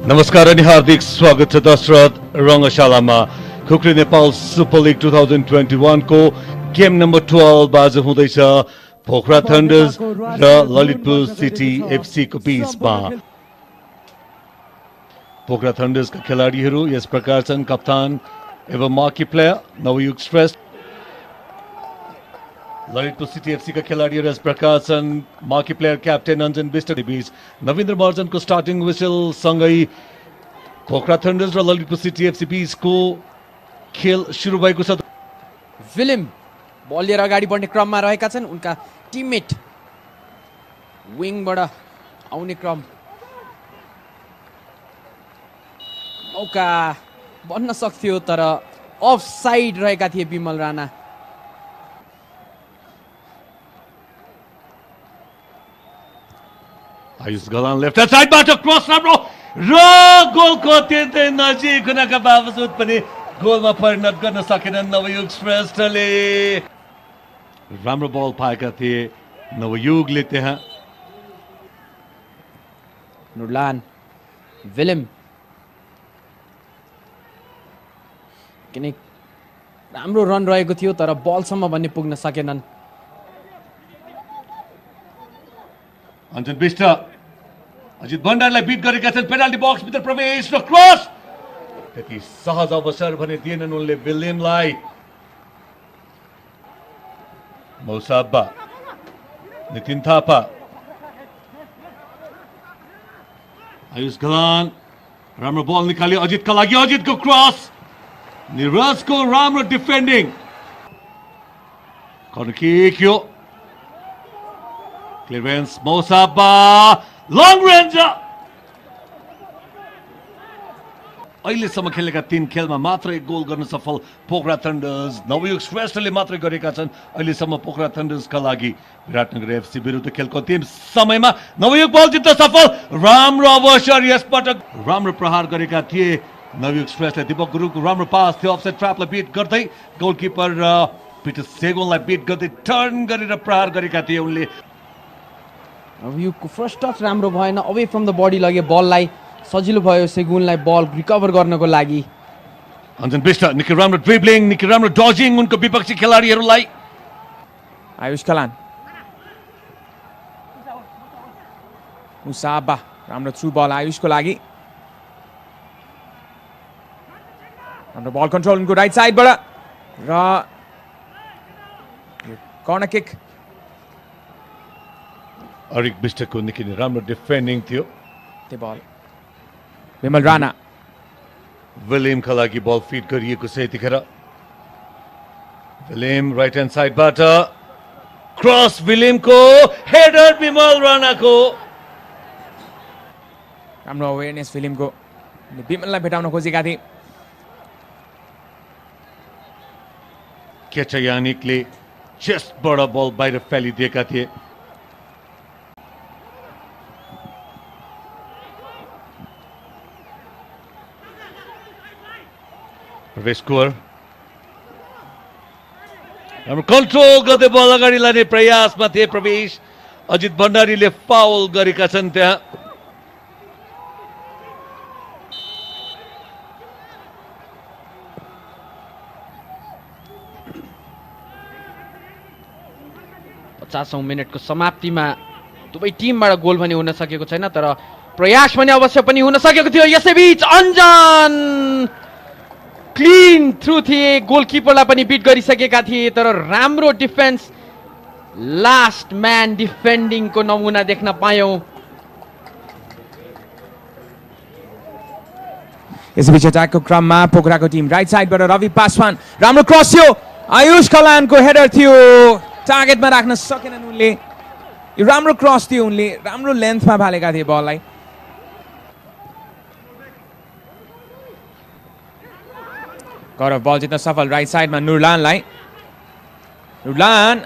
नमस्कार अनि हार्दिक स्वागत छ Dasharath रङ्गशालामा Khukri Nepal super league two thousand twenty वानको गेम नम्बर टुवेल्भ आज हुँदैछ पोखरा थन्डर्स र ललितपुर सिटी एफसीको बिचमा पोखरा थन्डर्सका खेलाडीहरू यस प्रकार छन् कप्तान एवं माकी प्लेयर नवयुग श्रेष्ठ ललितपुर सिटी एफसीका खेलाडीहरू यस प्रकार छन् माकी प्लेयर क्याप्टेन अञ्जन विष्टको बीच नवीन्द्र महर्जनको स्टार्टिङ विसलसँगै पोखरा थन्डर्स र ललितपुर सिटी एफसी बिचको खेल सुरु भएको छ फिल्म बल लिएर अगाडि बढ्ने क्रममा रहेका छन्। उनका टिममेट विङबाट आउने क्रम। मौका बन्न सक्थ्यो तर अफ साइड रहेका थिए विमल राणा। आयुष गलान लेफ्ट ह्यान्ड साइडबाट क्रस राम्रो। र गोलको त्यतै नजिक हुनका बावजुद पनि गोलमा परिणत गर्न सकेनन् नवयुग श्रेष्ठले। राम्रो बल पाएका थिए नवयुगले त्यहाँ। नुरलान विलिम किन राम्रो रन रहेको थियो तर बलसम्म भन्ने पुग्न सकेनन्। अञ्जन विष्ट अजित भण्डारलाई बिट गरेका छन् पेनाल्टी बक्सभित्र प्रवेश र क्रस त्यति सहज अवसर भने दिएनन् उनले विलियमलाई। मौसाब्बा नितिन थापा आयुष गलान राम्रो बल निकाल्यो अजितका लागि अजितको क्रस निरजको राम्रो डिफेन्डिङ कर्नर किक यो क्लियरेन्स मौसाबा लङ रेन्ज अहिलेसम्म खेलेका तीन खेलमा मात्र एक गोल गर्न सफल पोखरा थन्डर्स नवयुग श्रेष्ठले मात्रै गरेका छन्। अहिलेसम्म पोखरा थन्डर्सका लागि विराटनगर एफसी विरुद्ध खेलको अन्तिम समयमा नवयुग बल जित्न सफल राम्रो अवसर यसपटक राम्रो प्रहार गरेका थिए। नवयुग श्रेष्ठले दिपक गुरुङको राम्रो पास थियो। अफसेट ट्र्यापलाई बिट गर्दै गोलकिपर पिटर सेगोनलाई बिट गर्दै टर्न गरेर प्रहार गरेका थिए उनले। यो फर्स्ट टच राम्रो भएन। अवे फ्रम द बडी लगे बललाई। सजिलो भयो सेगुनलाई बल रिकभर गर्नको लागि। अञ्जन विष्ट निकै राम्रो ड्रिब्लिङ निकै राम्रो डजिङ उनको विपक्षी खेलाडीहरूलाई। आयुष कलान। मुसाबा राम्रो थ्रु बल आयुषको लागि। राम्रो बल कन्ट्रोल उनको राइट साइडबाट र कर्नर किक अरिक विष्टको निकै नै राम्रो डिफेन्डिङ थियो त्यो बल विमल राणा विलियमका लागि बल फिट गरिएको छ यतिखेर विलियम राइट ह्यान्ड साइडबाट क्रस विलियमको हेडर विमल राणाको राम्रो अवेरनेस फिल्मको विमललाई भेटाउन खोजेका थिए केचयानिकले चेस्टबाट बल बाहिर फ्यालिदिएका थिए कुवर राम्रो कन्ट्रोल गर्दै बल अगाडि लाने प्रयासमा थिए प्रवेश। अजित भण्डारीले फाउल गरेका छन् त्यहाँ। पचासौँ मिनटको समाप्तिमा दुवै टिमबाट गोल पनि हुन सकेको छैन तर प्रयास पनि अवश्य पनि हुन सकेको थियो। यसैबीच अन्जन क्लिन थ्रु थिए गोलकिपरलाई पनि बिट गरिसकेका थिए तर राम्रो डिफेन्स लास्ट म्यान डिफेन्डिङको नमुना देख्न पायौँ। यसबीच अट्याकको क्रममा पोखराको टिम राइट साइडबाट रवि पासवान। राम्रो क्रस थियो। आयुष कलानको हेडर थियो। टार्गेटमा राख्न सकेनन् उनले। यो राम्रो क्रस थियो उनले। राम्रो लेन्थमा फालेका थिए बललाई गौरव बल जित्न सफल राइट साइडमा नुरलानलाई नुरलान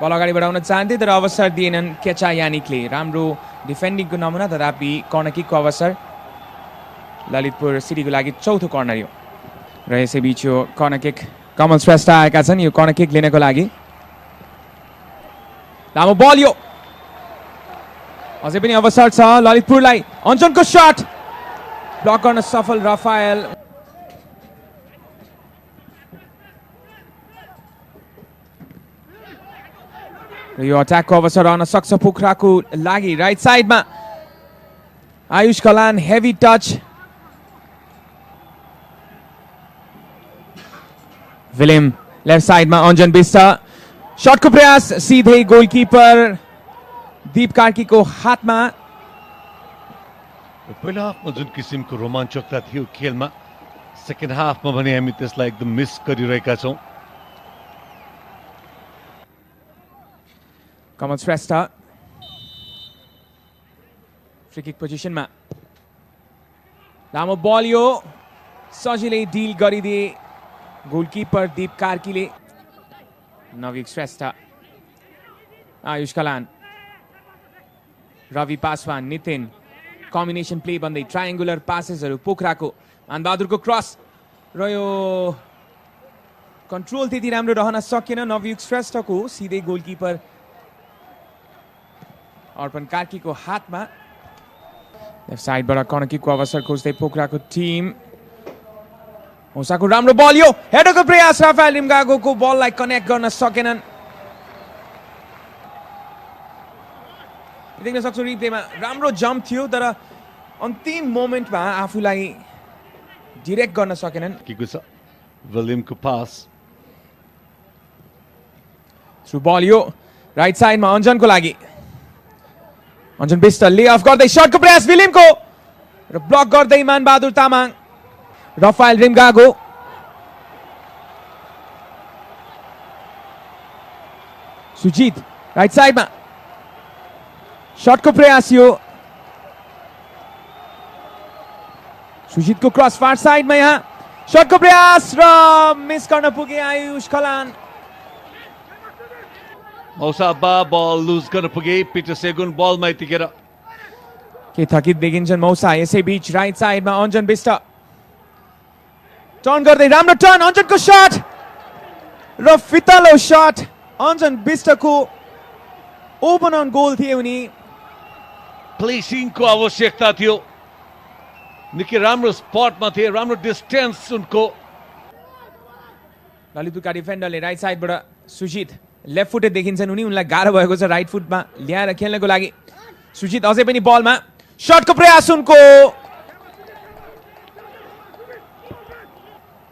बल अगाडि बढाउन चाहन्थे तर अवसर दिएनन् केचा यानिकले राम्रो डिफेन्डिङको नमुना तथापि कर्नर किकको अवसर। ललितपुर सिटीको लागि चौथो कर्नर यो। र यसैबिच यो कर्नर किक कमल श्रेष्ठ आएका छन् यो कर्नर किक लिनको लागि। लामो बल यो। अझै पनि अवसर छ ललितपुरलाई अञ्जनको सट ब्लक गर्न सफल रफायल र यो अट्याकको अवसर रहन सक्छ पोखराको लागि राइट साइडमा Ayush Kalan heavy touch William left साइडमा अञ्जन विष्ट सटको प्रयास सिधै गोलकिपर दीप कार्कीको हातमा पहिलो हाफमा जुन किसिमको रोमाञ्चकता थियो खेलमा सेकेन्ड हाफमा भने हामी त्यसलाई एकदम मिस गरिरहेका छौँ कमल श्रेष्ठ फ्रिकिक पोजिसनमा लामो बल यो सजिलै डिल गरिदिए गोलकिपर दीप कार्कीले नविक श्रेष्ठ आयुष कलान रवि पासवान नितिन कम्बिनेसन प्ले बन्दै ट्रायङ्गुलर पासेसहरू पोखराको मानबहादुरको क्रस र यो कन्ट्रोल त्यति राम्रो रहन सकेन नवयुग श्रेष्ठको सिधै गोलकिपर अर्पण कार्कीको हातमा। लेफ्ट साइडबाट कर्णकिकको अवसर खोज्दै पोखराको टिम। होसाको राम्रो बल यो। हेडरको प्रयास राफायल रिमगागोको बललाई कनेक्ट गर्न सकेनन्। देख्न सक्छौँ रिप्लेमा राम्रो जम्प थियो तर अन्तिम मोमेन्टमा आफूलाई डिरेक्ट गर्न सकेनन्। विलियमको पास थ्रु बल यो। राइट साइडमा अञ्जनको लागि। विष्ट ले अफ गर्दै सर्टको प्रयास विलियमको र ब्लक गर्दै मानबहादुर तामाङ रफायल रिमगागो सुजित राइट साइडमा सर्टको प्रयास यो सुजितको क्रस फार साइडमा यहाँ सर्टको प्रयास र मिस गर्न पुगे आयुष खलान बल लुज गर्न पुगे पिटर सेगुन बलमा यतिखेर के थकित देखिन्छन् मौसा यसै बिच राइट साइडमा अञ्जन विष्ट टर्न गर्दै राम्रो टर्न अञ्जनको सट र फितलो सट अञ्जन विष्टको ओपन अन गोल थियो उनी प्लेसिङको आवश्यकता थियो निकै राम्रो स्पटमा थिए राम्रो डिस्टेन्स उनको ललितपुरका डिफेन्डरले राइट साइडबाट सुजित लेफ्ट फुटेड देखिन्छन् उनी उनलाई गाह्रो भएको छ राइट फुटमा ल्याएर खेल्नको लागि। सुजित अझै पनि बलमा। सटको प्रयास उनको।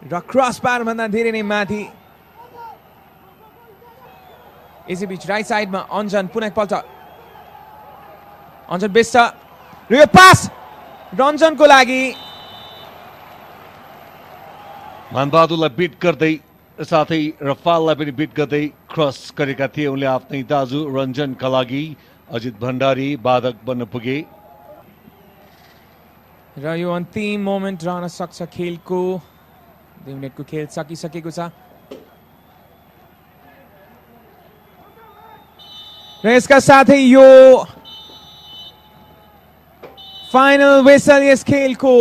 र क्रस बारभन्दा धेरै नै माथि। यसैबिच राइट साइडमा अञ्जन पुनः एकपल्ट। अञ्जन बेस्ट र यो पास रञ्जनको लागि। मानबहादुरलाई बिट गर्दै साथै रफाललाई पनि बिट गर्दै क्रस गरेका थिए उनले आफ्नै दाजु रञ्जनका अजित भण्डारी बाधक बन्न पुगे र यो अन्तिम मोमेन्ट रहन सक्छ खेलको दुई मिनटको खेल सकिसकेको छ र यसका साथै यो। फाइनल वेसल यस खेलको